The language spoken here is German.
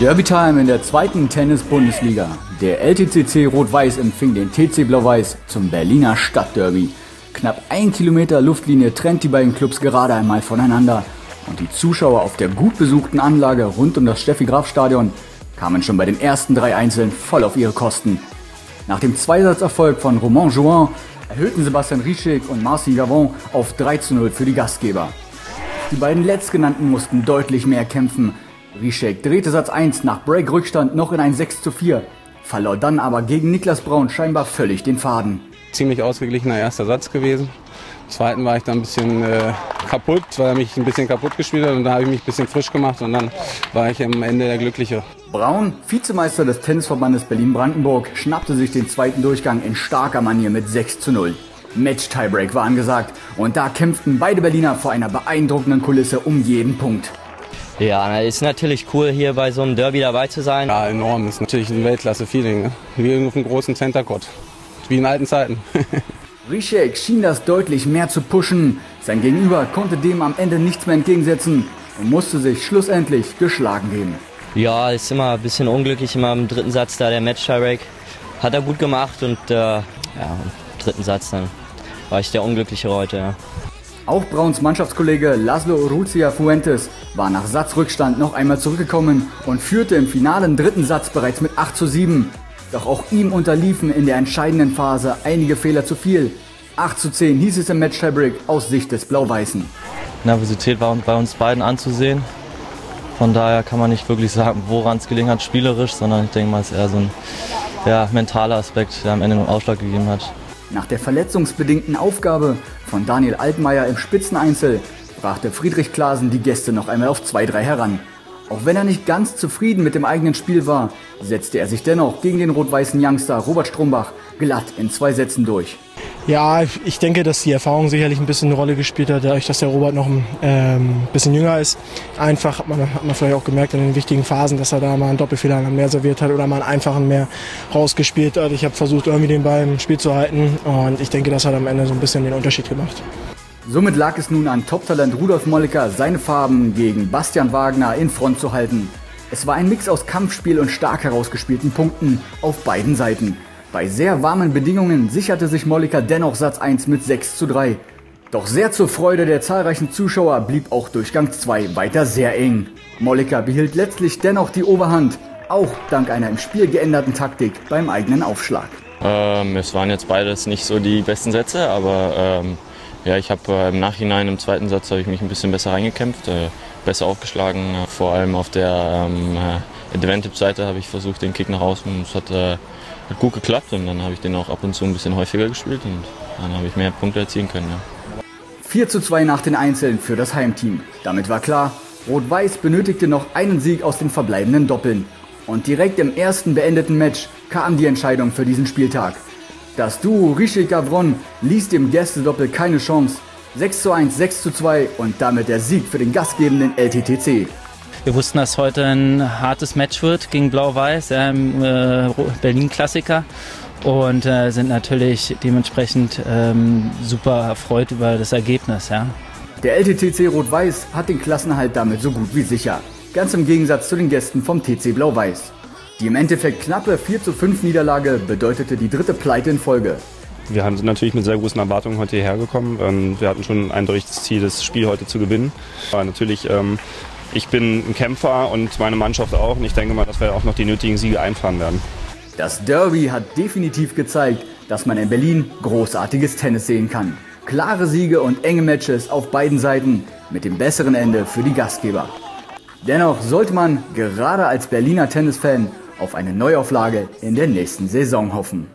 Derby-Time in der zweiten Tennis-Bundesliga. Der LTCC Rot-Weiß empfing den TC Blau-Weiß zum Berliner Stadtderby. Knapp ein Kilometer Luftlinie trennt die beiden Clubs gerade einmal voneinander. Und die Zuschauer auf der gut besuchten Anlage rund um das Steffi-Graf-Stadion kamen schon bei den ersten drei Einzeln voll auf ihre Kosten. Nach dem Zweisatzerfolg von Romain Jouin erhöhten Sebastian Rieschig und Marcin Gavon auf 3 zu 0 für die Gastgeber. Die beiden Letztgenannten mussten deutlich mehr kämpfen, Rieschek drehte Satz 1 nach Break-Rückstand noch in ein 6 zu 4, verlor dann aber gegen Niklas Braun scheinbar völlig den Faden. Ziemlich ausgeglichener erster Satz gewesen. Im zweiten war ich dann ein bisschen äh, kaputt, weil er mich ein bisschen kaputt gespielt hat und da habe ich mich ein bisschen frisch gemacht und dann war ich am Ende der Glückliche. Braun, Vizemeister des Tennisverbandes Berlin-Brandenburg, schnappte sich den zweiten Durchgang in starker Manier mit 6 zu 0. Match-Tiebreak war angesagt und da kämpften beide Berliner vor einer beeindruckenden Kulisse um jeden Punkt. Ja, ist natürlich cool, hier bei so einem Derby dabei zu sein. Ja, enorm. Ist natürlich ein Weltklasse-Feeling. Ne? Wie auf einem großen Center Court. Wie in alten Zeiten. Rishek schien das deutlich mehr zu pushen. Sein Gegenüber konnte dem am Ende nichts mehr entgegensetzen und musste sich schlussendlich geschlagen geben. Ja, ist immer ein bisschen unglücklich, immer im dritten Satz da der match break Hat er gut gemacht und äh, ja, im dritten Satz dann war ich der Unglückliche heute. Ja. Auch Brauns Mannschaftskollege Laszlo Uruzia Fuentes war nach Satzrückstand noch einmal zurückgekommen und führte im finalen dritten Satz bereits mit 8 zu 7. Doch auch ihm unterliefen in der entscheidenden Phase einige Fehler zu viel. 8 zu 10 hieß es im Match Tiebreak aus Sicht des Blau-Weißen. Nervosität war bei uns beiden anzusehen. Von daher kann man nicht wirklich sagen, woran es gelingen hat, spielerisch, sondern ich denke mal, es ist eher so ein ja, mentaler Aspekt, der am Ende den Ausschlag gegeben hat. Nach der verletzungsbedingten Aufgabe von Daniel Altmaier im Spitzeneinzel brachte Friedrich Klaasen die Gäste noch einmal auf 2-3 heran. Auch wenn er nicht ganz zufrieden mit dem eigenen Spiel war, setzte er sich dennoch gegen den rot-weißen Youngster Robert Strombach glatt in zwei Sätzen durch. Ja, ich denke, dass die Erfahrung sicherlich ein bisschen eine Rolle gespielt hat, dadurch, dass der Robert noch ein ähm, bisschen jünger ist. Einfach hat man, hat man vielleicht auch gemerkt in den wichtigen Phasen, dass er da mal einen Doppelfehler mehr serviert hat oder mal einen einfachen mehr rausgespielt hat. Ich habe versucht, irgendwie den Ball im Spiel zu halten und ich denke, das hat am Ende so ein bisschen den Unterschied gemacht. Somit lag es nun an Top-Talent Rudolf Molliker, seine Farben gegen Bastian Wagner in Front zu halten. Es war ein Mix aus Kampfspiel und stark herausgespielten Punkten auf beiden Seiten. Bei sehr warmen Bedingungen sicherte sich Molliker dennoch Satz 1 mit 6 zu 3. Doch sehr zur Freude der zahlreichen Zuschauer blieb auch Durchgang 2 weiter sehr eng. Molliker behielt letztlich dennoch die Oberhand, auch dank einer im Spiel geänderten Taktik beim eigenen Aufschlag. Ähm, es waren jetzt beides nicht so die besten Sätze, aber ähm, ja, ich habe äh, im Nachhinein im zweiten Satz ich mich ein bisschen besser reingekämpft, äh, besser aufgeschlagen. Vor allem auf der ähm, äh, Advantage-Seite habe ich versucht, den Kick nach außen. Es hat äh, hat gut geklappt und dann habe ich den auch ab und zu ein bisschen häufiger gespielt und dann habe ich mehr Punkte erzielen können. Ja. 4 zu 2 nach den Einzelnen für das Heimteam. Damit war klar, Rot-Weiß benötigte noch einen Sieg aus den verbleibenden Doppeln. Und direkt im ersten beendeten Match kam die Entscheidung für diesen Spieltag. Das Duo Rishi Gavron ließ dem Gästedoppel keine Chance. 6 zu 1, 6 zu 2 und damit der Sieg für den gastgebenden LTTC. Wir wussten, dass heute ein hartes Match wird gegen Blau-Weiß, äh, Berlin-Klassiker. Und äh, sind natürlich dementsprechend ähm, super erfreut über das Ergebnis. Ja. Der LTTC Rot-Weiß hat den Klassenhalt damit so gut wie sicher. Ganz im Gegensatz zu den Gästen vom TC Blau-Weiß. Die im Endeffekt knappe 4 zu 5 Niederlage bedeutete die dritte Pleite in Folge. Wir haben natürlich mit sehr großen Erwartungen heute hierher gekommen. Ähm, wir hatten schon ein eindeutiges Ziel, das Spiel heute zu gewinnen. Aber natürlich ähm, ich bin ein Kämpfer und meine Mannschaft auch. Und ich denke mal, dass wir auch noch die nötigen Siege einfahren werden. Das Derby hat definitiv gezeigt, dass man in Berlin großartiges Tennis sehen kann. Klare Siege und enge Matches auf beiden Seiten mit dem besseren Ende für die Gastgeber. Dennoch sollte man gerade als Berliner Tennisfan auf eine Neuauflage in der nächsten Saison hoffen.